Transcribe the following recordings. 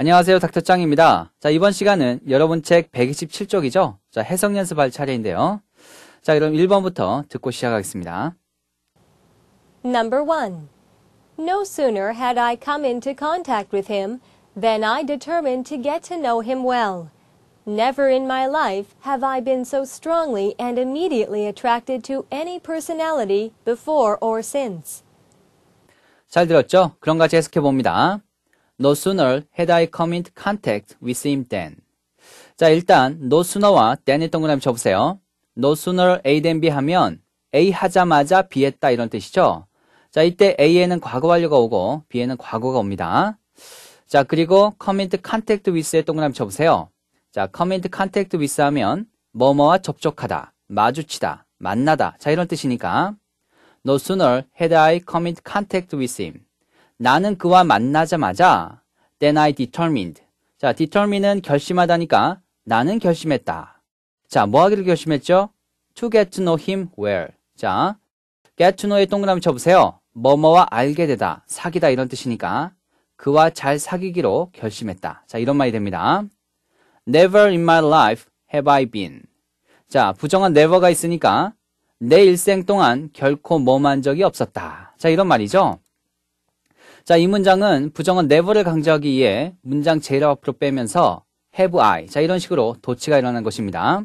안녕하세요. 닥터짱입니다. 자, 이번 시간은 여러분 책 127쪽이죠? 자, 해석 연습할 차례인데요. 자, 그럼 1번부터 듣고 시작하겠습니다. Number 1. No sooner had I come into contact with him than I determined to get to know him well. Never in my life have I been so strongly and immediately attracted to any personality before or since. 잘 들었죠? 그럼 같이 해석해 봅니다. No sooner had I come into contact with him than. 자, 일단 no sooner와 than을 동그라미 쳐보세요. No sooner A than B 하면 A 하자마자 B 했다 이런 뜻이죠. 자, 이때 A에는 과거 완료가 오고 B에는 과거가 옵니다. 자, 그리고 come into contact with에 동그라미 쳐보세요. 자, come into contact with 하면 뭐뭐와 접촉하다, 마주치다, 만나다. 자, 이런 뜻이니까 No sooner had I come into contact with him. 나는 그와 만나자마자 then I determined. 자, determine은 결심하다니까 나는 결심했다. 자, 뭐 하기를 결심했죠? to get to know him well. 자, get to know에 동그라미 쳐보세요. 뭐뭐와 알게 되다, 사귀다 이런 뜻이니까 그와 잘 사귀기로 결심했다. 자, 이런 말이 됩니다. Never in my life have I been. 자, 부정한 never가 있으니까 내 일생 동안 결코 뭐만 적이 없었다. 자, 이런 말이죠. 자, 이 문장은 부정한 never를 강조하기 위해 문장 제일 앞으로 빼면서 have I. 자, 이런 식으로 도치가 일어난 것입니다.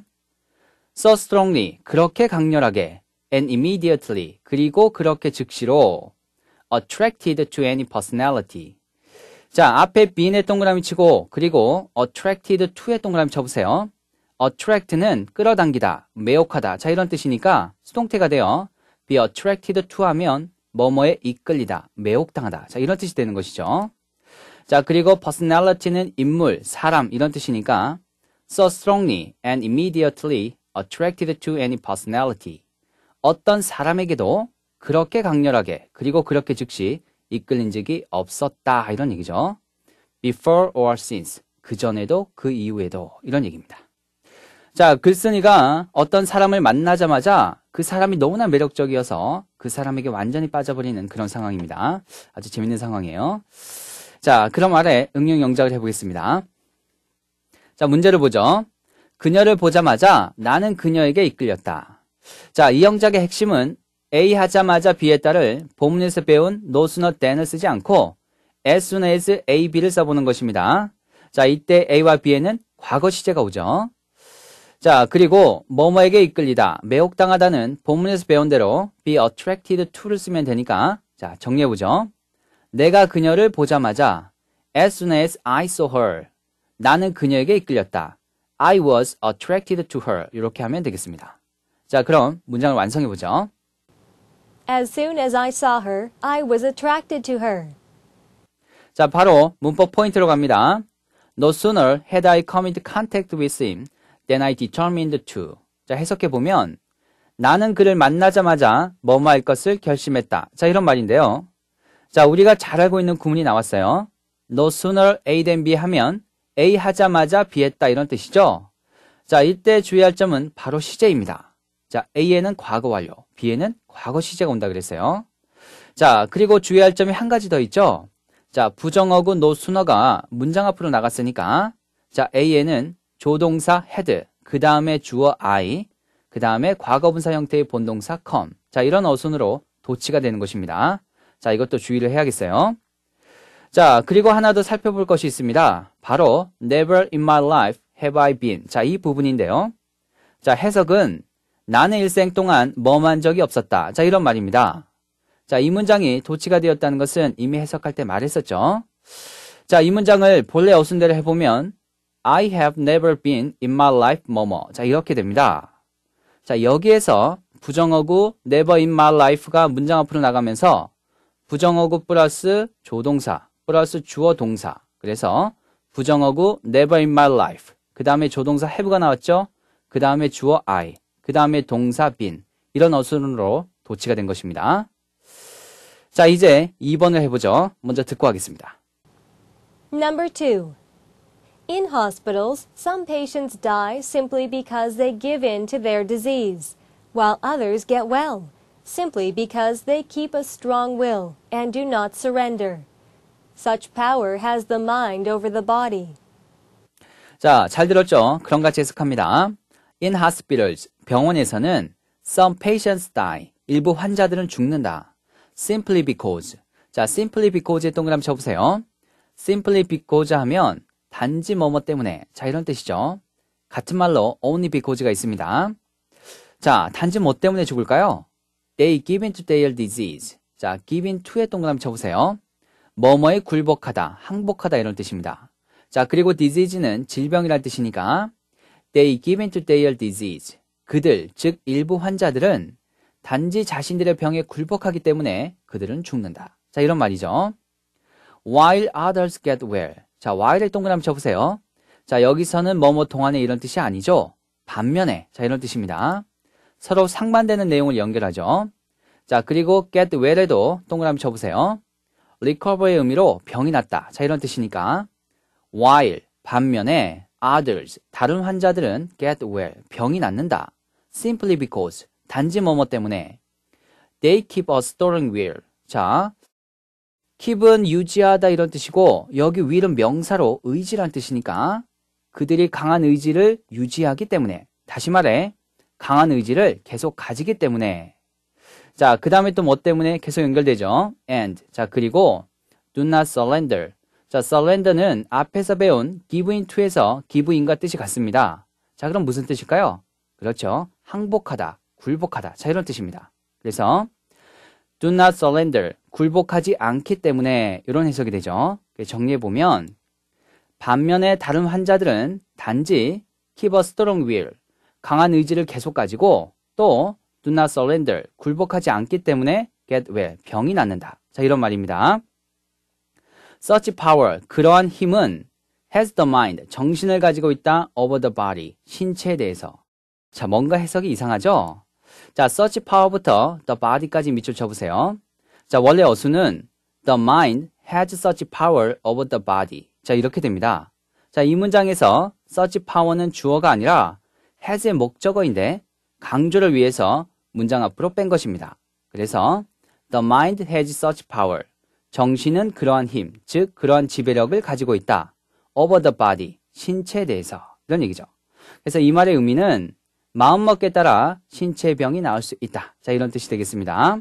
So strongly. 그렇게 강렬하게. and immediately. 그리고 그렇게 즉시로 attracted to any personality. 자, 앞에 be인의 동그라미 치고 그리고 attracted to의 동그라미 쳐보세요. attract는 끌어당기다, 매혹하다. 자, 이런 뜻이니까 수동태가 되어 be attracted to 하면 뭐뭐에 이끌리다, 매혹당하다. 자, 이런 뜻이 되는 것이죠. 자, 그리고 personality는 인물, 사람 이런 뜻이니까 so strongly and immediately attracted to any personality. 어떤 사람에게도 그렇게 강렬하게 그리고 그렇게 즉시 이끌린 적이 없었다 이런 얘기죠. before or since 그 전에도 그 이후에도 이런 얘기입니다. 자, 글쓴이가 어떤 사람을 만나자마자 그 사람이 너무나 매력적이어서 그 사람에게 완전히 빠져버리는 그런 상황입니다. 아주 재밌는 상황이에요. 자, 그럼 아래 응용 영작을 해보겠습니다. 자, 문제를 보죠. 그녀를 보자마자 나는 그녀에게 이끌렸다. 자, 이 영작의 핵심은 A 하자마자 B의 딸을 본문에서 배운 no sooner than을 쓰지 않고 as soon as A, B를 써보는 것입니다. 자, 이때 A와 B에는 과거 시제가 오죠. 자, 그리고 뭐뭐에게 이끌리다, 매혹당하다는 본문에서 배운 대로 be attracted to를 쓰면 되니까 자, 정리해보죠. 내가 그녀를 보자마자 as soon as I saw her 나는 그녀에게 이끌렸다. I was attracted to her 이렇게 하면 되겠습니다. 자, 그럼 문장을 완성해보죠. As soon as I saw her, I was attracted to her. 자, 바로 문법 포인트로 갑니다. No sooner had I come into contact with him than I determined to. 자, 해석해보면 나는 그를 만나자마자 뭐뭐 할 것을 결심했다. 자, 이런 말인데요. 자, 우리가 잘 알고 있는 구문이 나왔어요. No sooner A than B 하면 A 하자마자 B 했다 이런 뜻이죠. 자, 이때 주의할 점은 바로 시제입니다. 자, A에는 과거 완료, B에는 과거 시제가 온다 그랬어요. 자, 그리고 주의할 점이 한 가지 더 있죠. 자, 부정어구 no sooner가 문장 앞으로 나갔으니까 자, A에는 조동사 had, 그 다음에 주어 I, 그 다음에 과거분사 형태의 본동사 come. 자, 이런 어순으로 도치가 되는 것입니다. 자, 이것도 주의를 해야겠어요. 자, 그리고 하나 더 살펴볼 것이 있습니다. 바로 never in my life have I been. 자, 이 부분인데요. 자, 해석은 나는 일생 동안 뭐만 적이 없었다. 자, 이런 말입니다. 자, 이 문장이 도치가 되었다는 것은 이미 해석할 때 말했었죠. 자, 이 문장을 본래 어순대로 해보면 I have never been in my life 뭐뭐. 자, 이렇게 됩니다. 자, 여기에서 부정어구 never in my life가 문장 앞으로 나가면서 부정어구 플러스 조동사 플러스 주어 동사. 그래서 부정어구 never in my life. 그 다음에 조동사 have가 나왔죠? 그 다음에 주어 I. 그 다음에 동사 been. 이런 어순으로 도치가 된 것입니다. 자, 이제 2번을 해보죠. 먼저 듣고 하겠습니다. Number 2. In hospitals, some patients die simply because they give in to their disease, while others get well simply because they keep a strong will and do not surrender. Such power has the mind over the body. 자, 잘 들었죠? 그럼 같이 해석합니다. In hospitals, 병원에서는 some patients die. 일부 환자들은 죽는다. Simply because. 자, simply because에 동그라미 쳐보세요. simply because 하면 단지 뭐뭐 때문에. 자, 이런 뜻이죠. 같은 말로 only because가 있습니다. 자, 단지 뭐 때문에 죽을까요? They give in to their disease. 자, give in to에 동그라미 쳐보세요. 뭐뭐에 굴복하다, 항복하다 이런 뜻입니다. 자, 그리고 disease는 질병이란 뜻이니까 they give in to their disease. 그들, 즉 일부 환자들은 단지 자신들의 병에 굴복하기 때문에 그들은 죽는다. 자, 이런 말이죠. while others get well. 자, while에 동그라미 쳐보세요. 자, 여기서는 뭐뭐 동안에 이런 뜻이 아니죠. 반면에. 자, 이런 뜻입니다. 서로 상반되는 내용을 연결하죠. 자, 그리고 get well에도 동그라미 쳐보세요. recover의 의미로 병이 났다. 자, 이런 뜻이니까 while 반면에 others 다른 환자들은 get well 병이 낫는다. simply because 단지 뭐뭐 때문에 they keep a steering wheel. 자, keep은 유지하다 이런 뜻이고 여기 will은 명사로 의지란 뜻이니까 그들이 강한 의지를 유지하기 때문에 다시 말해 강한 의지를 계속 가지기 때문에 자, 그 다음에 또 뭐 때문에 계속 연결되죠. and. 자, 그리고 do not surrender. 자, surrender는 앞에서 배운 give in to에서 give in과 뜻이 같습니다. 자, 그럼 무슨 뜻일까요? 그렇죠. 항복하다, 굴복하다. 자, 이런 뜻입니다. 그래서 do not surrender. 굴복하지 않기 때문에 이런 해석이 되죠. 정리해 보면 반면에 다른 환자들은 단지 keep a strong will. 강한 의지를 계속 가지고 또 do not surrender. 굴복하지 않기 때문에 get well. 병이 낫는다. 자, 이런 말입니다. such power. 그러한 힘은 has the mind. 정신을 가지고 있다. over the body. 신체에 대해서. 자, 뭔가 해석이 이상하죠? 자, such power부터 the body까지 밑줄 쳐보세요. 자, 원래 어수는 the mind has such power over the body. 자, 이렇게 됩니다. 자, 이 문장에서 such power는 주어가 아니라 has의 목적어인데 강조를 위해서 문장 앞으로 뺀 것입니다. 그래서 the mind has such power. 정신은 그러한 힘, 즉 그러한 지배력을 가지고 있다. over the body. 신체에 대해서. 이런 얘기죠. 그래서 이 말의 의미는 마음먹기에 따라 신체 병이 나올 수 있다. 자, 이런 뜻이 되겠습니다.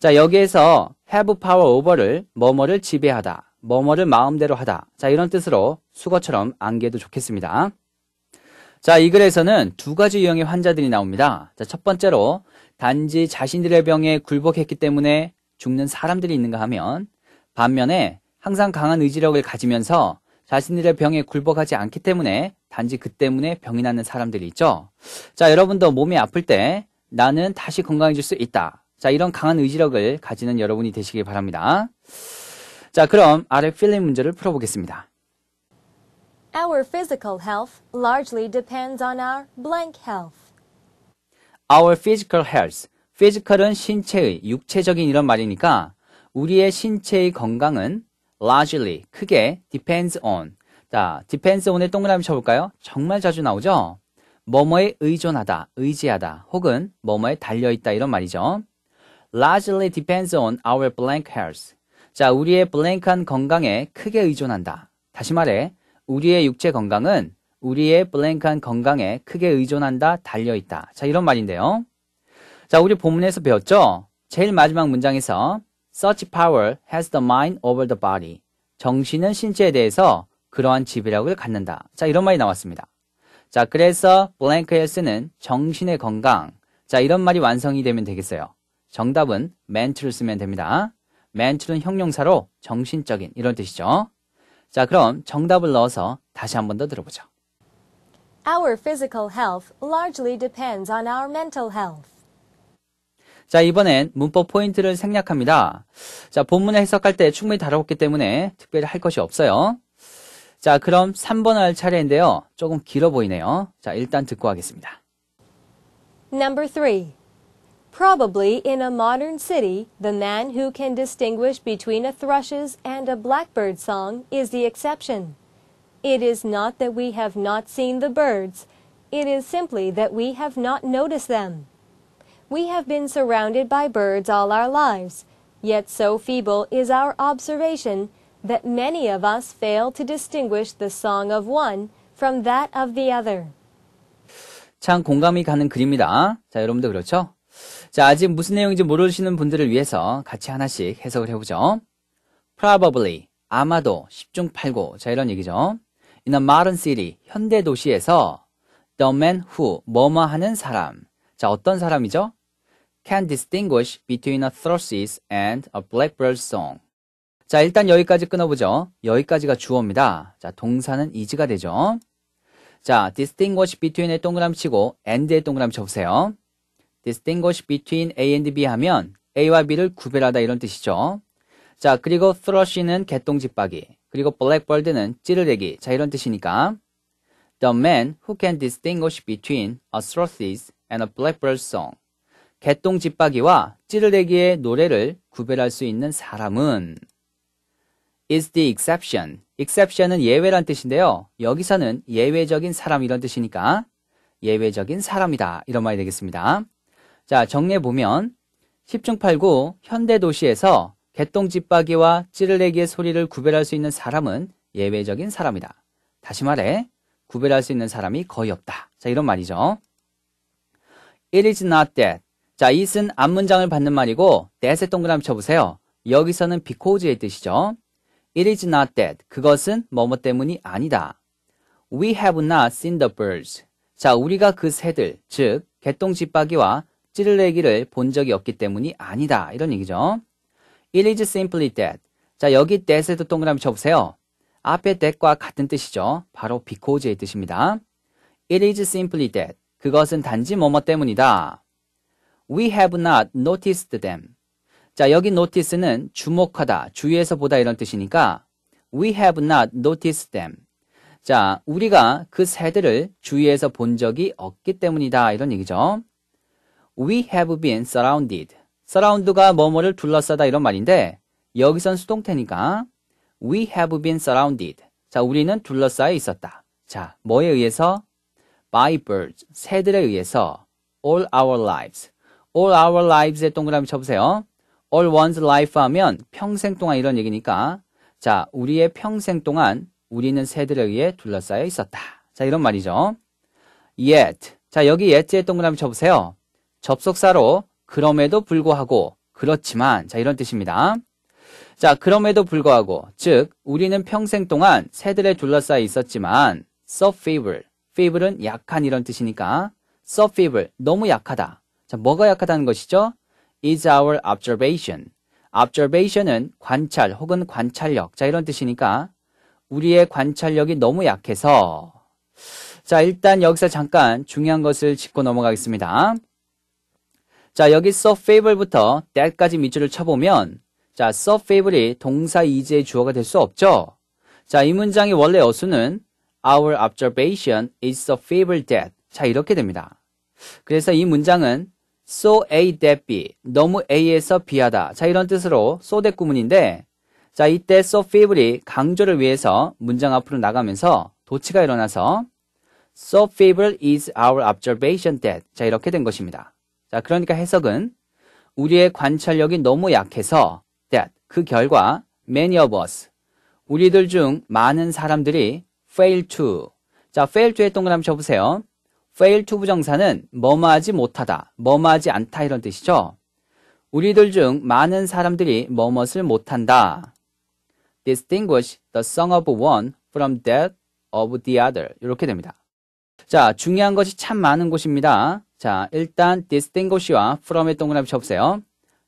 자, 여기에서 have power over를 뭐뭐를 지배하다, 뭐뭐를 마음대로 하다. 자, 이런 뜻으로 수거처럼 암기해도 좋겠습니다. 자, 이 글에서는 두 가지 유형의 환자들이 나옵니다. 자, 첫 번째로 단지 자신들의 병에 굴복했기 때문에 죽는 사람들이 있는가 하면 반면에 항상 강한 의지력을 가지면서 자신들의 병에 굴복하지 않기 때문에 단지 그 때문에 병이 나는 사람들이 있죠. 자, 여러분도 몸이 아플 때 나는 다시 건강해질 수 있다. 자, 이런 강한 의지력을 가지는 여러분이 되시길 바랍니다. 자, 그럼 아래 fill in 문제를 풀어보겠습니다. Our physical health largely depends on our blank health. Our physical health. physical은 신체의, 육체적인 이런 말이니까 우리의 신체의 건강은 largely, 크게 depends on. 자, depends on에 동그라미 쳐볼까요? 정말 자주 나오죠? 뭐뭐에 의존하다, 의지하다, 혹은 뭐뭐에 달려있다 이런 말이죠. Largely depends on our blank health. 자, 우리의 블랭크한 건강에 크게 의존한다. 다시 말해, 우리의 육체 건강은 우리의 블랭크한 건강에 크게 의존한다, 달려있다. 자, 이런 말인데요. 자, 우리 본문에서 배웠죠? 제일 마지막 문장에서 such power has the mind over the body. 정신은 신체에 대해서 그러한 지배력을 갖는다. 자, 이런 말이 나왔습니다. 자, 그래서 blank health는 정신의 건강. 자, 이런 말이 완성이 되면 되겠어요. 정답은 mental을 쓰면 됩니다. mental은 형용사로 정신적인 이런 뜻이죠. 자, 그럼 정답을 넣어서 다시 한 번 더 들어보죠. Our physical health largely depends on our mental health. 자, 이번엔 문법 포인트를 생략합니다. 자, 본문을 해석할 때 충분히 다뤄봤기 때문에 특별히 할 것이 없어요. 자, 그럼 3번 할 차례인데요. 조금 길어 보이네요. 자, 일단 듣고 하겠습니다. Number three. Probably in a modern city, the man who can distinguish between a thrush's and a blackbird song is the exception. It is not that we have not seen the birds, it is simply that we have not noticed them. We have been surrounded by birds all our lives, yet so feeble is our observation that many of us fail to distinguish the song of one from that of the other. 참 공감이 가는 글입니다. 자, 여러분도 그렇죠? 자, 아직 무슨 내용인지 모르시는 분들을 위해서 같이 하나씩 해석을 해보죠. Probably, 아마도, 10중 8구. 자, 이런 얘기죠. In a modern city, 현대 도시에서 the man who, 뭐뭐 하는 사람. 자, 어떤 사람이죠? can distinguish between a thrush's and a blackbird song. 자, 일단 여기까지 끊어보죠. 여기까지가 주어입니다. 자, 동사는 is가 되죠. 자, distinguish between에 동그라미 치고 and에 동그라미 쳐보세요. Distinguish between A and B 하면 A와 B를 구별하다 이런 뜻이죠. 자, 그리고 thrush는 개똥집박이, 그리고 blackbird는 찌르레기, 자 이런 뜻이니까 the man who can distinguish between a thrush's and a blackbird song. 개똥집박이와 찌르레기의 노래를 구별할 수 있는 사람은 is the exception. exception은 예외란 뜻인데요. 여기서는 예외적인 사람 이런 뜻이니까 예외적인 사람이다 이런 말이 되겠습니다. 자, 정리해 보면 10중 8구 현대 도시에서 개똥집박이와 찌르레기의 소리를 구별할 수 있는 사람은 예외적인 사람이다. 다시 말해 구별할 수 있는 사람이 거의 없다. 자, 이런 말이죠. It is not that. 자, it은 앞문장을 받는 말이고 that에 동그라미 쳐보세요. 여기서는 because의 뜻이죠. It is not that. 그것은 뭐뭐 때문이 아니다. We have not seen the birds. 자, 우리가 그 새들, 즉 개똥집박이와 찌르레기를 본 적이 없기 때문이 아니다. 이런 얘기죠. It is simply that. 자, 여기 that에도 동그라미 쳐보세요. 앞에 that과 같은 뜻이죠. 바로 because의 뜻입니다. It is simply that. 그것은 단지 뭐뭐 때문이다. We have not noticed them. 자, 여기 notice는 주목하다, 주의해서 보다 이런 뜻이니까 we have not noticed them. 자, 우리가 그 새들을 주의해서 본 적이 없기 때문이다 이런 얘기죠. We have been surrounded. surround가 뭐뭐를 둘러싸다 이런 말인데 여기선 수동태니까 we have been surrounded. 자, 우리는 둘러싸여 있었다. 자, 뭐에 의해서? by birds. 새들에 의해서 all our lives. all our lives에 동그라미 쳐보세요. all one's life 하면 평생 동안 이런 얘기니까 자, 우리의 평생 동안 우리는 새들에 의해 둘러싸여 있었다. 자, 이런 말이죠. yet. 자, 여기 yet에 동그라미 쳐보세요. 접속사로 그럼에도 불구하고 그렇지만 자, 이런 뜻입니다. 자, 그럼에도 불구하고 즉 우리는 평생 동안 새들에 둘러싸여 있었지만 so feeble. feeble은 약한 이런 뜻이니까 so feeble. 너무 약하다. 자, 뭐가 약하다는 것이죠? is our observation. observation은 관찰 혹은 관찰력. 자, 이런 뜻이니까 우리의 관찰력이 너무 약해서 자, 일단 여기서 잠깐 중요한 것을 짚고 넘어가겠습니다. 자, 여기 so fable부터 that까지 밑줄을 쳐보면 자, so fable이 동사 이제의 주어가 될 수 없죠. 자, 이 문장의 원래 어수는 Our observation is so fable that 자, 이렇게 됩니다. 그래서 이 문장은 so A that B 너무 A에서 B하다 자 이런 뜻으로 so that 구문인데 자 이때 so feeble이 강조를 위해서 문장 앞으로 나가면서 도치가 일어나서 so feeble is our observation that 자 이렇게 된 것입니다. 자 그러니까 해석은 우리의 관찰력이 너무 약해서 that 그 결과 many of us 우리들 중 많은 사람들이 fail to 자 fail to에 동그라미 쳐보세요. fail to 부정사는 뭐뭐하지 못하다, 뭐뭐하지 않다 이런 뜻이죠. 우리들 중 많은 사람들이 뭐뭇을 못한다. distinguish the song of one from that of the other 이렇게 됩니다. 자, 중요한 것이 참 많은 곳입니다. 자, 일단 distinguish와 from의 동그라미 쳐보세요.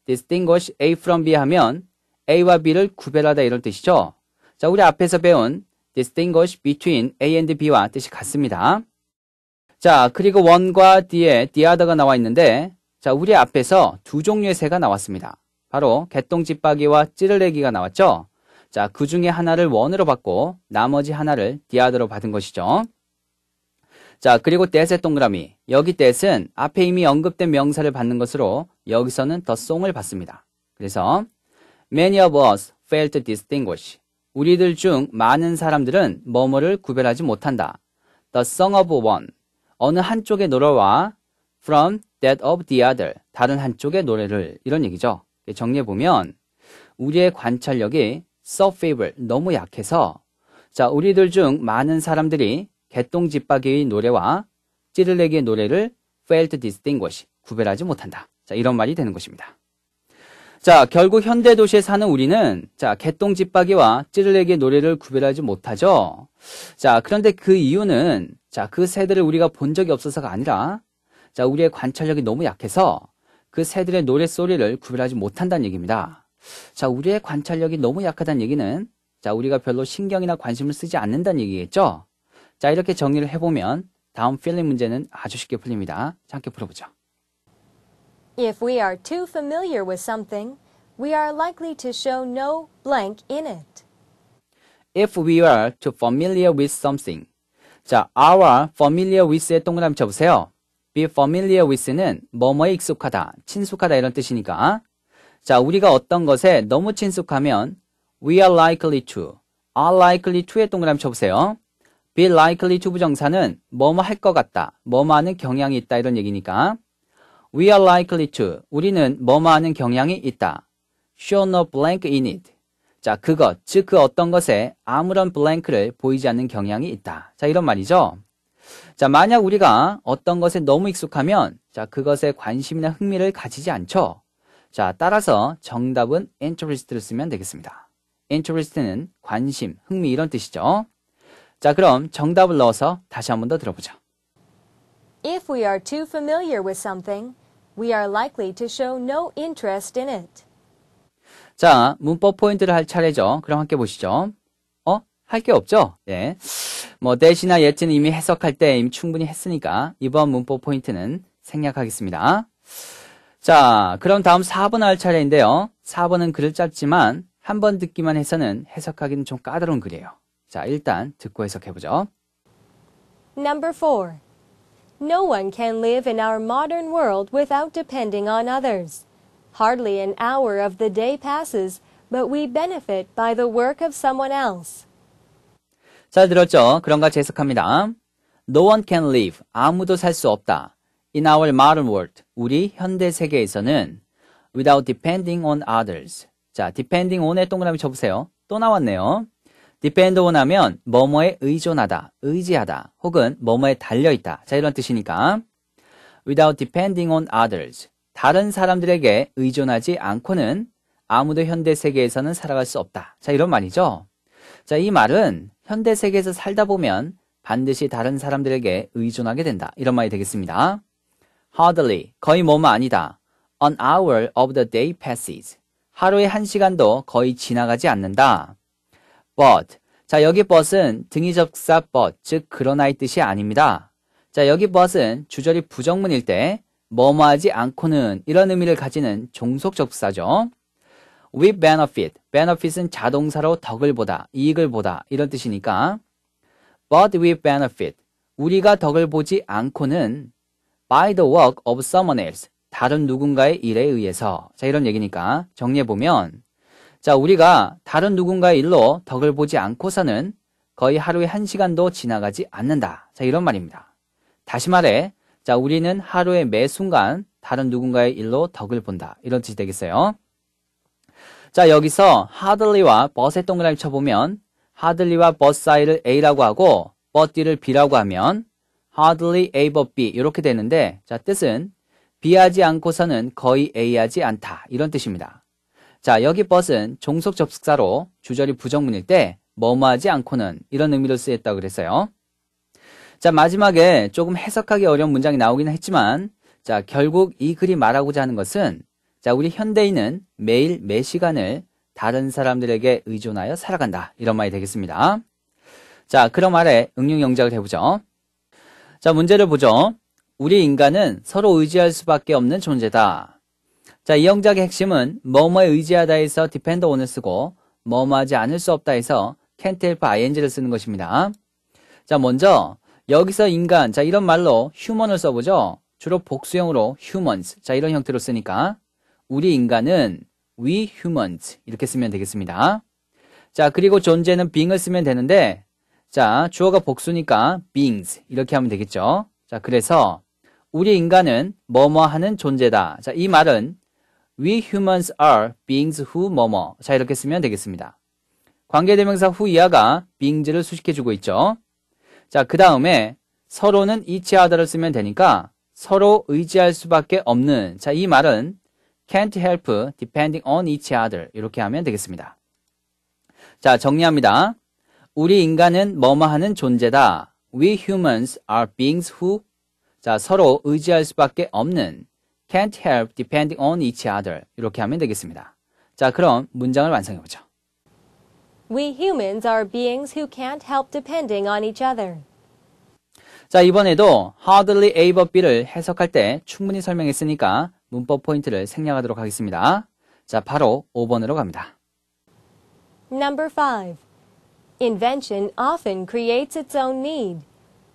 distinguish A from B 하면 A와 B를 구별하다 이런 뜻이죠. 자, 우리 앞에서 배운 distinguish between A and B와 뜻이 같습니다. 자, 그리고 원과 뒤에 the other가 나와 있는데 자, 우리 앞에서 두 종류의 새가 나왔습니다. 바로 개똥집박이와 찌르레기가 나왔죠. 자, 그 중에 하나를 원으로 받고 나머지 하나를 other로 받은 것이죠. 자, 그리고 that의 동그라미. 여기 that은 앞에 이미 언급된 명사를 받는 것으로 여기서는 the song을 받습니다. 그래서 many of us fail to distinguish. 우리들 중 많은 사람들은 뭐뭐를 구별하지 못한다. The song of one. 어느 한쪽의 노래와 from that of the other. 다른 한쪽의 노래를 이런 얘기죠. 정리해 보면 우리의 관찰력이 so feeble, 너무 약해서 자, 우리들 중 많은 사람들이 개똥집박이의 노래와 찌르레기의 노래를 fail to distinguish, 구별하지 못한다. 자, 이런 말이 되는 것입니다. 자, 결국 현대 도시에 사는 우리는 자, 개똥집박이와 찌르레기의 노래를 구별하지 못하죠. 자, 그런데 그 이유는 자, 그 새들을 우리가 본 적이 없어서가 아니라 자, 우리의 관찰력이 너무 약해서 그 새들의 노래 소리를 구별하지 못한다는 얘기입니다. 자, 우리의 관찰력이 너무 약하다는 얘기는 자, 우리가 별로 신경이나 관심을 쓰지 않는다는 얘기겠죠? 자, 이렇게 정리를 해보면 다음 필링 문제는 아주 쉽게 풀립니다. 자, 함께 풀어보죠. If we are too familiar with something, we are likely to show no blank in it. If we are too familiar with something. 자, are familiar with에 동그라미 쳐보세요. be familiar with는 뭐뭐에 익숙하다, 친숙하다 이런 뜻이니까. 자, 우리가 어떤 것에 너무 친숙하면 we are likely to, are likely to에 동그라미 쳐보세요. Be likely to 부정사는 뭐뭐 할 것 같다, 뭐뭐 하는 경향이 있다 이런 얘기니까. We are likely to, 우리는 뭐뭐 하는 경향이 있다. Show no blank in it. 자, 그것, 즉 그 어떤 것에 아무런 블랭크를 보이지 않는 경향이 있다. 자, 이런 말이죠. 자, 만약 우리가 어떤 것에 너무 익숙하면 자, 그것에 관심이나 흥미를 가지지 않죠. 자, 따라서 정답은 interest를 쓰면 되겠습니다. interest는 관심, 흥미 이런 뜻이죠. 자, 그럼 정답을 넣어서 다시 한 번 더 들어보죠. If we are too familiar with something, we are likely to show no interest in it. 자, 문법 포인트를 할 차례죠. 그럼 함께 보시죠. 어? 할 게 없죠? 예. 뭐, 대시나 예트는 이미 해석할 때 이미 충분히 했으니까 이번 문법 포인트는 생략하겠습니다. 자, 그럼 다음 4번 할 차례인데요. 4번은 글을 짧지만 한 번 듣기만 해서는 해석하기는 좀 까다로운 글이에요. 자, 일단 듣고 해석해 보죠. Number 4. No one can live in our modern world without depending on others. Hardly an hour of the day passes, but we benefit by the work of someone else. 잘 들었죠? 그런 같이 해석합니다. No one can live. 아무도 살 수 없다. In our modern world. 우리 현대 세계에서는 without depending on others. 자, depending on에 동그라미 쳐보세요. 또 나왔네요. Depend on 하면 뭐뭐에 의존하다, 의지하다, 혹은 뭐뭐에 달려있다. 자, 이런 뜻이니까 without depending on others. 다른 사람들에게 의존하지 않고는 아무도 현대 세계에서는 살아갈 수 없다. 자, 이런 말이죠. 자, 이 말은 현대 세계에서 살다 보면 반드시 다른 사람들에게 의존하게 된다. 이런 말이 되겠습니다. Hardly, 거의 뭐뭐 아니다. An hour of the day passes. 하루의 한 시간도 거의 지나가지 않는다. But, 자, 여기 but은 등위 접사 but, 즉 그러나의 뜻이 아닙니다. 자, 여기 but은 주절이 부정문일 때 뭐뭐 하지 않고는 이런 의미를 가지는 종속 접사죠. We benefit. benefit은 자동사로 덕을 보다, 이익을 보다 이런 뜻이니까 but we benefit. 우리가 덕을 보지 않고는 by the work of someone else. 다른 누군가의 일에 의해서. 자, 이런 얘기니까 정리해 보면 자, 우리가 다른 누군가의 일로 덕을 보지 않고서는 거의 하루에 한 시간도 지나가지 않는다. 자, 이런 말입니다. 다시 말해, 자, 우리는 하루의 매 순간 다른 누군가의 일로 덕을 본다. 이런 뜻이 되겠어요. 자, 여기서 hardly와 but의 동그라미 쳐보면 hardly와 but 사이를 A라고 하고 D를 B라고 하면 hardly A but B 이렇게 되는데 자, 뜻은 B하지 않고서는 거의 A하지 않다. 이런 뜻입니다. 자, 여기 but은 종속 접속사로 주절이 부정문일 때 뭐뭐하지 않고는 이런 의미로 쓰였다고 그랬어요. 자, 마지막에 조금 해석하기 어려운 문장이 나오기는 했지만 자, 결국 이 글이 말하고자 하는 것은 자, 우리 현대인은 매일 매 시간을 다른 사람들에게 의존하여 살아간다. 이런 말이 되겠습니다. 자, 그럼 아래 응용 영작을 해보죠. 자, 문제를 보죠. 우리 인간은 서로 의지할 수밖에 없는 존재다. 자, 이 영작의 핵심은 뭐뭐에 의지하다에서 depend on을 쓰고 뭐뭐하지 않을 수 없다에서 can't help ing를 쓰는 것입니다. 자, 먼저 여기서 인간, 자 이런 말로 human을 써보죠. 주로 복수형으로 humans, 자 이런 형태로 쓰니까 우리 인간은 we humans 이렇게 쓰면 되겠습니다. 자, 그리고 존재는 being을 쓰면 되는데 자, 주어가 복수니까 beings 이렇게 하면 되겠죠. 자, 그래서 우리 인간은 뭐뭐 하는 존재다. 자, 이 말은 we humans are beings who 뭐뭐. 자, 이렇게 쓰면 되겠습니다. 관계대명사 후 이하가 beings를 수식해주고 있죠. 자, 그 다음에 서로는 other를 쓰면 되니까 서로 의지할 수밖에 없는 자, 이 말은 can't help depending on each other 이렇게 하면 되겠습니다. 자, 정리합니다. 우리 인간은 뭐뭐 하는 존재다. We humans are beings who 자, 서로 의지할 수밖에 없는 can't help depending on each other 이렇게 하면 되겠습니다. 자, 그럼 문장을 완성해 보죠. We humans are beings who can't help depending on each other. 자, 이번에도 hardly able be를 해석할 때 충분히 설명했으니까 문법 포인트를 생략하도록 하겠습니다. 자, 바로 5번으로 갑니다. Number 5. Invention often creates its own need.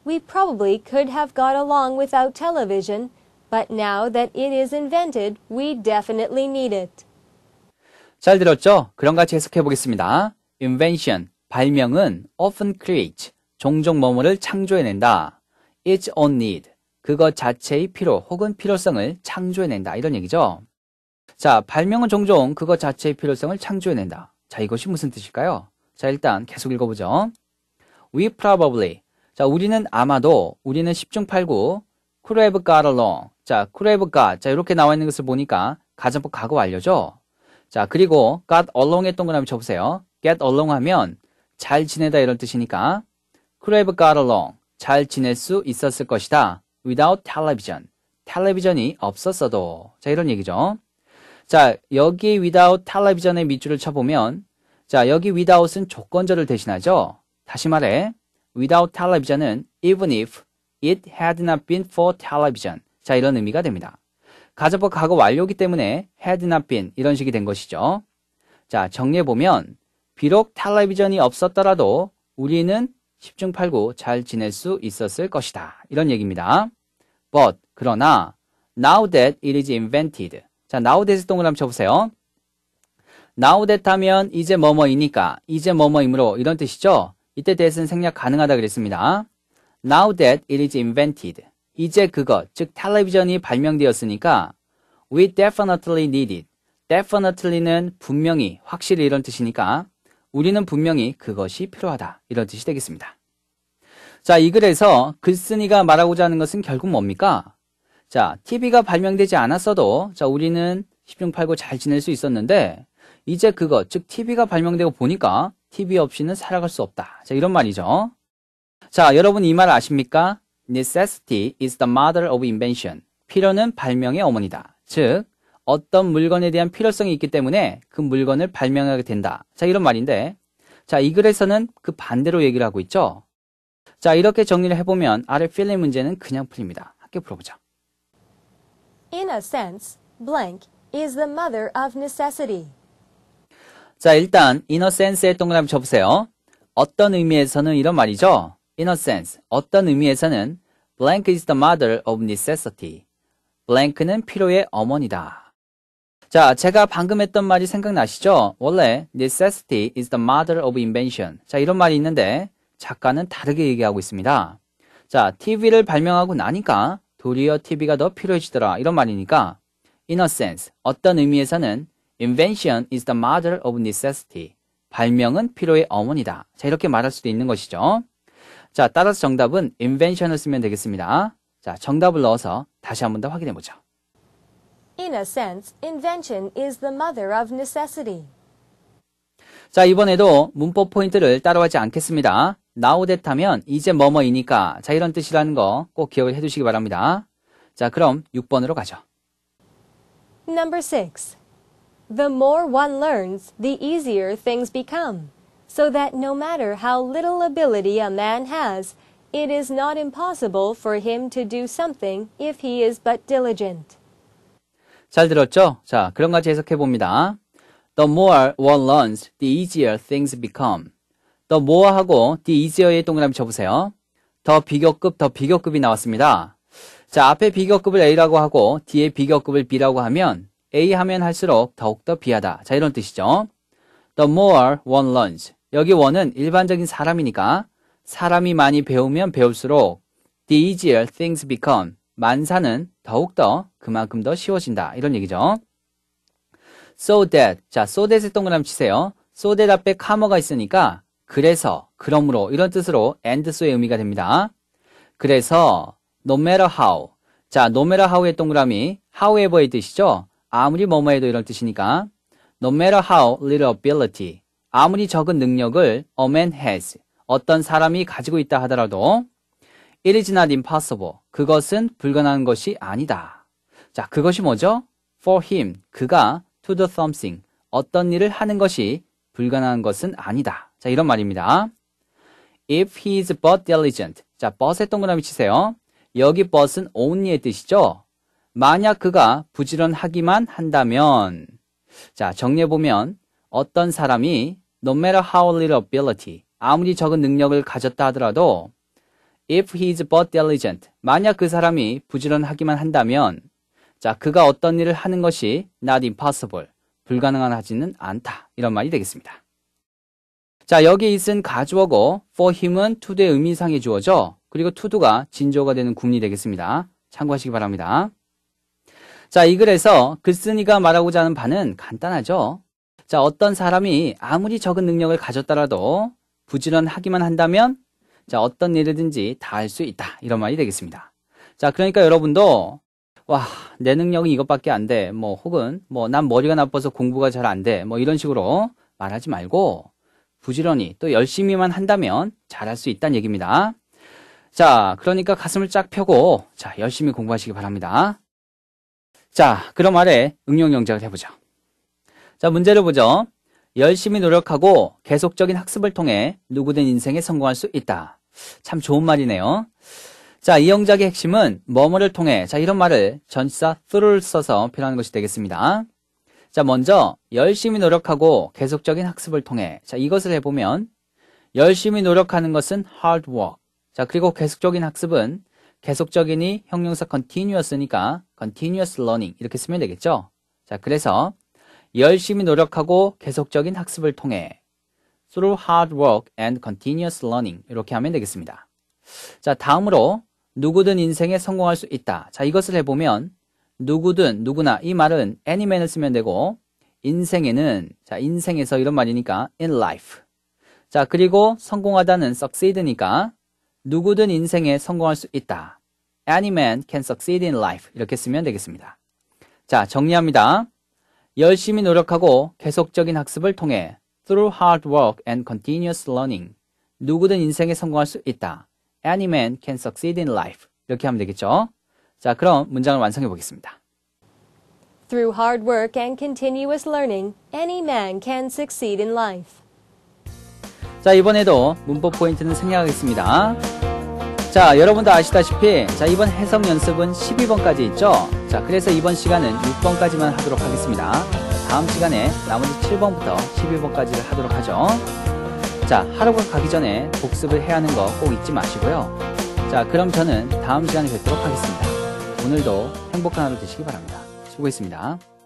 We probably could have got along without television, but now that it is invented, we definitely need it. 잘 들었죠? 그럼 같이 해석해 보겠습니다. invention, 발명은 often create, 종종 뭐뭐를 창조해낸다. its own need, 그것 자체의 필요 혹은 필요성을 창조해낸다. 이런 얘기죠. 자, 발명은 종종 그것 자체의 필요성을 창조해낸다. 자, 이것이 무슨 뜻일까요? 자, 일단 계속 읽어보죠. We probably, 자, 우리는 아마도, 우리는 10중 8구, could have got along. 자, could have got. 자, 이렇게 나와 있는 것을 보니까 가정법 과거 완료죠? 자, 그리고 got along의 동그라미 쳐보세요. get along 하면 잘 지내다 이런 뜻이니까 could have got along. 잘 지낼 수 있었을 것이다. without television. 텔레비전이 없었어도. 자, 이런 얘기죠. 자, 여기 without television의 밑줄을 쳐보면 자, 여기 without은 조건절을 대신하죠. 다시 말해 without television은 even if it had not been for television. 자, 이런 의미가 됩니다. 가정법 과거 완료기 때문에 had not been 이런 식이 된 것이죠. 자, 정리해보면 비록 텔레비전이 없었더라도 우리는 10중 8구 잘 지낼 수 있었을 것이다. 이런 얘기입니다. But, 그러나 now that it is invented. 자, now that 동그라미 쳐보세요. now that 하면 이제 뭐뭐이니까 이제 뭐뭐이므로 이런 뜻이죠. 이때 that은 생략 가능하다 그랬습니다. Now that it is invented. 이제 그것, 즉 텔레비전이 발명되었으니까 we definitely need it. definitely는 분명히, 확실히 이런 뜻이니까 우리는 분명히 그것이 필요하다. 이런 뜻이 되겠습니다. 자, 이 글에서 글쓴이가 말하고자 하는 것은 결국 뭡니까? 자, TV가 발명되지 않았어도 자, 우리는 10중 8구 잘 지낼 수 있었는데 이제 그것, 즉 TV가 발명되고 보니까 TV 없이는 살아갈 수 없다. 자, 이런 말이죠. 자, 여러분 이 말 아십니까? Necessity is the mother of invention. 필요는 발명의 어머니다. 즉, 어떤 물건에 대한 필요성이 있기 때문에 그 물건을 발명하게 된다. 자, 이런 말인데, 자, 이 글에서는 그 반대로 얘기를 하고 있죠. 자, 이렇게 정리를 해보면 아래 fill in 문제는 그냥 풀립니다. 함께 풀어보죠. In a sense, blank is the mother of necessity. 자, 일단 in a sense의 동그라미 쳐보세요. 어떤 의미에서는 이런 말이죠. In a sense, 어떤 의미에서는 blank is the mother of necessity. blank는 필요의 어머니다. 자, 제가 방금 했던 말이 생각나시죠? 원래 necessity is the mother of invention. 자, 이런 말이 있는데 작가는 다르게 얘기하고 있습니다. 자, TV를 발명하고 나니까 도리어 TV가 더 필요해지더라. 이런 말이니까 in a sense, 어떤 의미에서는 invention is the mother of necessity. 발명은 필요의 어머니다. 자, 이렇게 말할 수도 있는 것이죠. 자, 따라서 정답은 invention을 쓰면 되겠습니다. 자, 정답을 넣어서 다시 한 번 더 확인해 보죠. In a sense, invention is the mother of necessity. 자, 이번에도 문법 포인트를 따라하지 않겠습니다. now that 하면 이제 뭐뭐이니까 자, 이런 뜻이라는 거 꼭 기억을 해 두시기 바랍니다. 자, 그럼 6번으로 가죠. Number 6. The more one learns, the easier things become, so that no matter how little ability a man has, it is not impossible for him to do something if he is but diligent. 잘 들었죠? 자, 그럼 같이 해석해 봅니다. The more one learns, the easier things become. The more하고 the easier의 동그라미 쳐보세요. 더 비교급, 더 비교급이 나왔습니다. 자, 앞에 비교급을 A라고 하고 뒤에 비교급을 B라고 하면 A 하면 할수록 더욱더 B하다. 자, 이런 뜻이죠. The more one learns. 여기 one은 일반적인 사람이니까 사람이 많이 배우면 배울수록 the easier things become. 만사는 더욱더 그만큼 더 쉬워진다. 이런 얘기죠. so that. 자, so that의 동그라미 치세요. so that 앞에 카머가 있으니까 그래서, 그러므로 이런 뜻으로 and so의 의미가 됩니다. 그래서 no matter how. 자, no matter how의 동그라미 however의 뜻이죠. 아무리 뭐뭐 해도 이런 뜻이니까 no matter how little ability. 아무리 적은 능력을 a man has. 어떤 사람이 가지고 있다 하더라도 it is not impossible. 그것은 불가능한 것이 아니다. 자, 그것이 뭐죠? for him. 그가 to do something. 어떤 일을 하는 것이 불가능한 것은 아니다. 자, 이런 말입니다. If he is but diligent. 자, but에 동그라미 치세요. 여기 but은 only의 뜻이죠. 만약 그가 부지런하기만 한다면 자, 정리해보면 어떤 사람이 no matter how little ability 아무리 적은 능력을 가졌다 하더라도 if he is but diligent 만약 그 사람이 부지런하기만 한다면 자, 그가 어떤 일을 하는 것이 not impossible 불가능한 하지는 않다. 이런 말이 되겠습니다. 자, 여기 있은 가주어고 for him은 to의 의미상의 주어죠. 그리고 to가 진조가 되는 구문이 되겠습니다. 참고하시기 바랍니다. 자, 이 글에서 글쓴이가 말하고자 하는 바는 간단하죠. 자, 어떤 사람이 아무리 적은 능력을 가졌더라도 부지런하기만 한다면 자, 어떤 일이든지 다 할 수 있다. 이런 말이 되겠습니다. 자, 그러니까 여러분도 와, 내 능력이 이것밖에 안 돼. 뭐 혹은 뭐 난 머리가 나빠서 공부가 잘 안 돼. 뭐 이런 식으로 말하지 말고 부지런히 또 열심히만 한다면 잘할 수 있다는 얘기입니다. 자, 그러니까 가슴을 쫙 펴고 자, 열심히 공부하시기 바랍니다. 자, 그럼 아래 응용 영작을 해보죠. 자, 문제를 보죠. 열심히 노력하고 계속적인 학습을 통해 누구든 인생에 성공할 수 있다. 참 좋은 말이네요. 자, 이 영작의 핵심은 뭐뭐를 통해 자, 이런 말을 전치사 through를 써서 표현하는 것이 되겠습니다. 자, 먼저 열심히 노력하고 계속적인 학습을 통해 자, 이것을 해보면 열심히 노력하는 것은 hard work. 자, 그리고 계속적인 학습은 계속적인이 형용사 continuous니까 continuous learning 이렇게 쓰면 되겠죠. 자, 그래서 열심히 노력하고 계속적인 학습을 통해 through hard work and continuous learning 이렇게 하면 되겠습니다. 자, 다음으로 누구든 인생에 성공할 수 있다. 자, 이것을 해보면 누구든 누구나 이 말은 anyman을 쓰면 되고 인생에는 자, 인생에서 이런 말이니까 in life. 자, 그리고 성공하다는 succeed니까 누구든 인생에 성공할 수 있다. Any man can succeed in life. 이렇게 쓰면 되겠습니다. 자, 정리합니다. 열심히 노력하고 계속적인 학습을 통해 through hard work and continuous learning 누구든 인생에 성공할 수 있다. Any man can succeed in life. 이렇게 하면 되겠죠? 자, 그럼 문장을 완성해 보겠습니다. Through hard work and continuous learning, any man can succeed in life. 자, 이번에도 문법 포인트는 생략하겠습니다. 자, 여러분도 아시다시피 자, 이번 해석 연습은 12번까지 있죠? 자, 그래서 이번 시간은 6번까지만 하도록 하겠습니다. 자, 다음 시간에 나머지 7번부터 12번까지를 하도록 하죠. 자, 하루가 가기 전에 복습을 해야 하는 거 꼭 잊지 마시고요. 자, 그럼 저는 다음 시간에 뵙도록 하겠습니다. 오늘도 행복한 하루 되시기 바랍니다. 수고했습니다.